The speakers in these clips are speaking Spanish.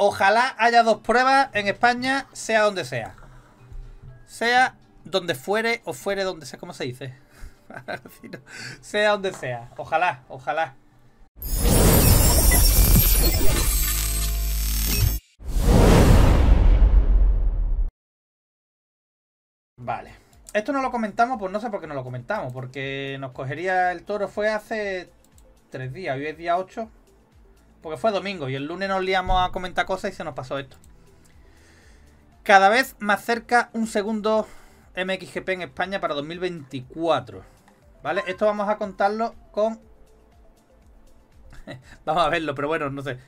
Ojalá haya dos pruebas en España, sea donde sea. Sea donde fuere o fuere donde sea, ¿cómo se dice? sea donde sea. Ojalá, ojalá. Vale. Esto no lo comentamos, pues no sé por qué no lo comentamos. Porque nos cogería el toro. Fue hace tres días. Hoy es día 8. Porque fue domingo. Y el lunes nos liamos a comentar cosas y se nos pasó esto. Cada vez más cerca un segundo MXGP en España para 2024. ¿Vale? Esto vamos a contarlo con... vamos a verlo, pero bueno, no sé.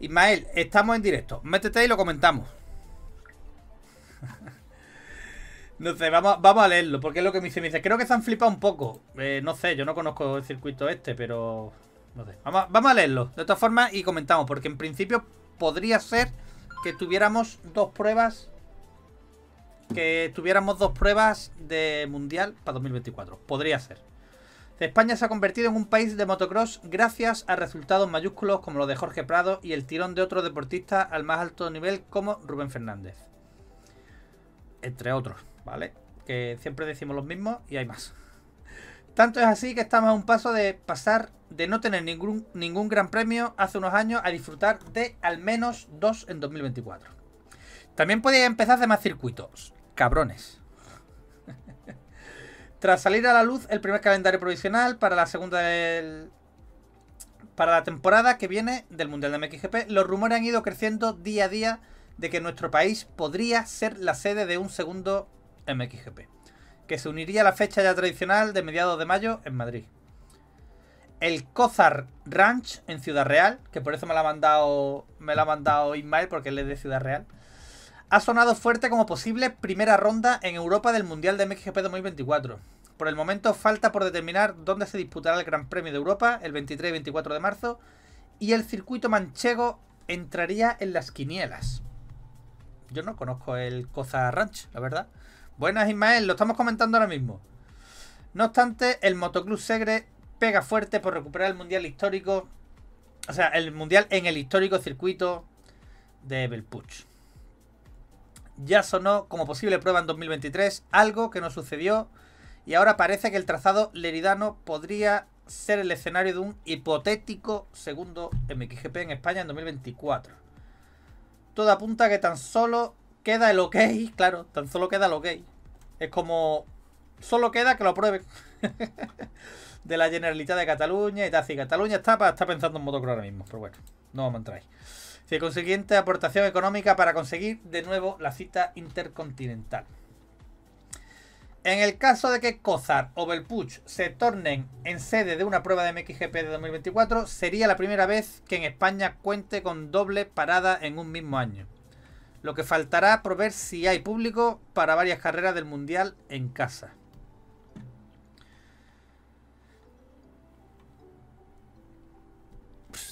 Ismael, estamos en directo. Métete y lo comentamos. No sé, vamos, vamos a leerlo, porque es lo que me dice. Me dice, creo que se han flipado un poco. Eh, no sé, yo no conozco el circuito este, pero... Vamos, vamos a leerlo, de todas formas, y comentamos, porque en principio podría ser que tuviéramos dos pruebas... Que tuviéramos dos pruebas de Mundial para 2024. Podría ser. España se ha convertido en un país de motocross gracias a resultados mayúsculos como los de Jorge Prado y el tirón de otros deportistas al más alto nivel como Rubén Fernández. Entre otros. ¿vale? Que siempre decimos los mismos y hay más. Tanto es así que estamos a un paso de pasar de no tener ningún, ningún gran premio hace unos años a disfrutar de al menos dos en 2024. También podía empezar de más circuitos. Cabrones. Tras salir a la luz el primer calendario provisional para la segunda. Para la temporada que viene del Mundial de MXGP, los rumores han ido creciendo día a día de que nuestro país podría ser la sede de un segundo MXGP, que se uniría a la fecha ya tradicional de mediados de mayo en Madrid. El Cozar Ranch en Ciudad Real, que por eso me la ha mandado, me la ha mandado Ismael porque él es de Ciudad Real, ha sonado fuerte como posible primera ronda en Europa del Mundial de MXGP 2024. Por el momento falta por determinar dónde se disputará el Gran Premio de Europa el 23 y 24 de marzo y el circuito manchego entraría en las quinielas. Yo no conozco el Cozar Ranch, la verdad. Buenas Ismael, lo estamos comentando ahora mismo. No obstante, el Motoclub Segre pega fuerte por recuperar el mundial histórico. O sea, el mundial en el histórico circuito de Belpuch. Ya sonó como posible prueba en 2023, algo que no sucedió. Y ahora parece que el trazado leridano podría ser el escenario de un hipotético segundo MXGP en España en 2024. Todo apunta que tan solo queda el ok, claro, tan solo queda el ok. Es como, solo queda que lo aprueben. de la Generalitat de Cataluña y tal. Si Cataluña está, está pensando en motocross ahora mismo, pero bueno, no vamos a entrar ahí. Si consiguiente aportación económica para conseguir de nuevo la cita intercontinental. En el caso de que Cozar o Belpuch se tornen en sede de una prueba de MXGP de 2024, sería la primera vez que en España cuente con doble parada en un mismo año. Lo que faltará por ver si hay público para varias carreras del Mundial en casa.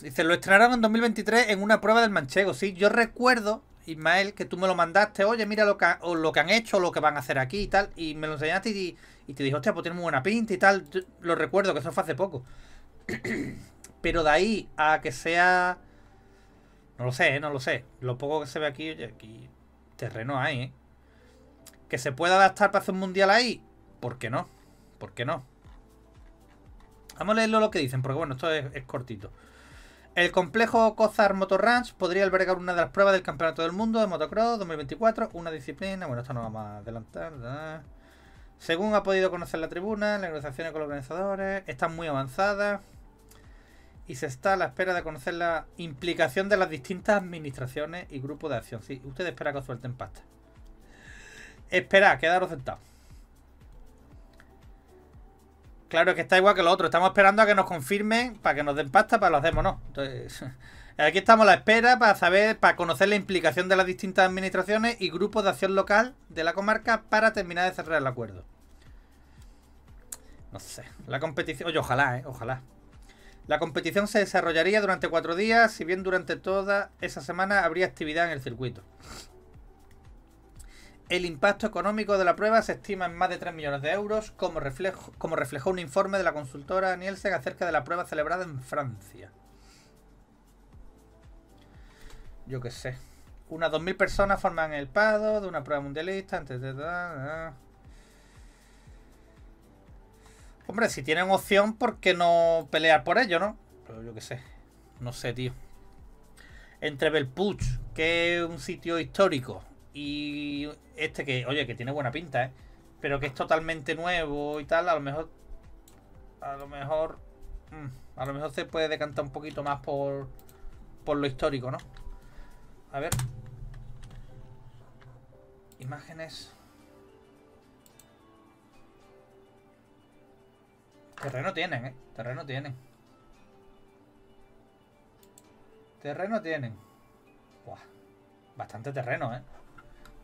Dice, lo estrenaron en 2023 en una prueba del manchego. Sí, yo recuerdo, Ismael, que tú me lo mandaste. Oye, mira lo que, lo que han hecho, lo que van a hacer aquí y tal. Y me lo enseñaste y, te dije, hostia, pues tiene muy buena pinta y tal. lo recuerdo, que eso fue hace poco. Pero de ahí a que sea no lo sé, no lo sé. Lo poco que se ve aquí, aquí terreno hay, ¿eh? Que se pueda adaptar para hacer un mundial ahí. ¿Por qué no? ¿Por qué no? Vamos a leerlo lo que dicen, porque bueno, esto es, cortito. El complejo Cozar Motor Ranch podría albergar una de las pruebas del Campeonato del Mundo de Motocross 2024, una disciplina. Bueno, esto no vamos a adelantar. Según ha podido conocer la tribuna, las negociaciones con los organizadores están muy avanzadas y se está a la espera de conocer la implicación de las distintas administraciones y grupos de acción. Sí, usted espera que os suelten pasta. Espera, quedaros sentados. Claro que está igual que lo otro. Estamos esperando a que nos confirmen para que nos den pasta para lo hacemos, ¿no? Entonces, aquí estamos a la espera para saber, para conocer la implicación de las distintas administraciones y grupos de acción local de la comarca para terminar de cerrar el acuerdo. No sé. La competición. Oye, ojalá, ¿eh? Ojalá. La competición se desarrollaría durante cuatro días, si bien durante toda esa semana habría actividad en el circuito. El impacto económico de la prueba se estima en más de 3 millones de euros, como, reflejo, como reflejó un informe de la consultora Nielsen acerca de la prueba celebrada en Francia. Yo qué sé. Unas 2.000 personas forman el PADO de una prueba mundialista. Hombre, si tienen opción, ¿por qué no pelear por ello, no? Pero yo qué sé. No sé, tío. Entre Belpuch, que es un sitio histórico, y este que, oye, que tiene buena pinta, ¿eh? Pero que es totalmente nuevo y tal, a lo mejor... A lo mejor... Mm, a lo mejor se puede decantar un poquito más por, por lo histórico, ¿no? A ver. Imágenes. Terreno tienen, ¿eh? Terreno tienen. Terreno tienen. Buah. Bastante terreno, ¿eh?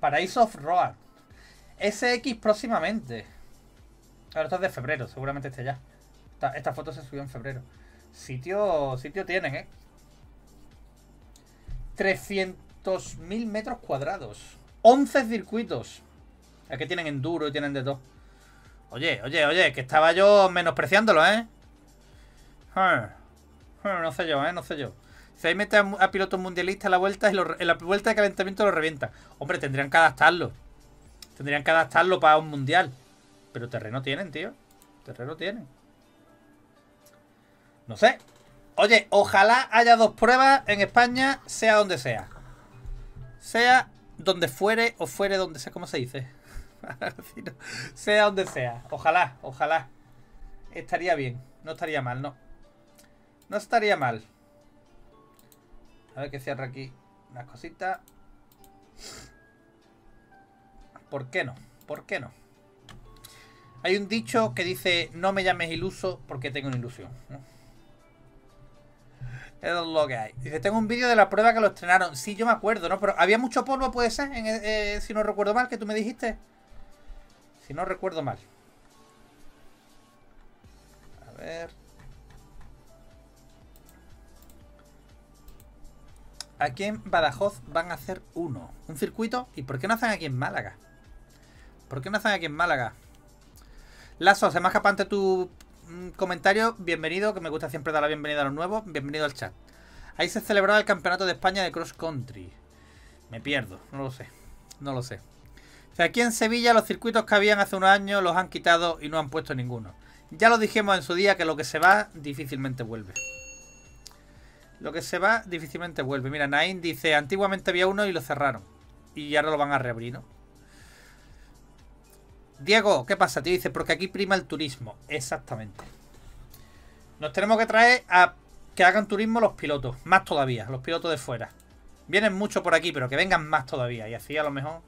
Paraíso Off-Road. SX próximamente. Ahora esto es de febrero, seguramente esté ya. Esta, foto se subió en febrero. Sitio, sitio tienen, ¿eh? 300.000 metros cuadrados. 11 circuitos. Aquí tienen enduro y tienen de todo. Oye, oye, oye, que estaba yo menospreciándolo, ¿eh? No sé yo, ¿eh? No sé yo. Si ahí mete a, pilotos mundialistas la vuelta y en la vuelta de calentamiento lo revienta. Hombre, tendrían que adaptarlo. Tendrían que adaptarlo para un mundial. Pero terreno tienen, tío. Terreno tienen. No sé. Oye, ojalá haya dos pruebas en España, sea donde sea. Sea donde fuere o fuere donde sea, ¿cómo se dice? sea donde sea. Ojalá, ojalá. Estaría bien. No estaría mal, no. No estaría mal. A ver que cierra aquí unas cositas. ¿Por qué no? ¿Por qué no? Hay un dicho que dice no me llames iluso porque tengo una ilusión. Es lo que hay. Dice, tengo un vídeo de la prueba que lo estrenaron. Sí, yo me acuerdo, ¿no? Pero había mucho polvo, puede ser, eh, si no recuerdo mal, que tú me dijiste. Si no recuerdo mal. A ver. Aquí en Badajoz van a hacer uno. Un circuito. ¿Y por qué no hacen aquí en Málaga? ¿Por qué no hacen aquí en Málaga? Lazo, se me ha escapado tu mm, comentario. Bienvenido, que me gusta siempre dar la bienvenida a los nuevos. Bienvenido al chat. Ahí se celebraba el Campeonato de España de Cross Country. Me pierdo, no lo sé. No lo sé aquí en Sevilla los circuitos que habían hace unos años los han quitado y no han puesto ninguno. Ya lo dijimos en su día que lo que se va difícilmente vuelve. Lo que se va difícilmente vuelve. Mira, Nain dice, antiguamente había uno y lo cerraron. Y ahora lo van a reabrir, ¿no? Diego, ¿qué pasa, tío? Dice, porque aquí prima el turismo. Exactamente. Nos tenemos que traer a que hagan turismo los pilotos. Más todavía, los pilotos de fuera. Vienen mucho por aquí, pero que vengan más todavía. Y así a lo mejor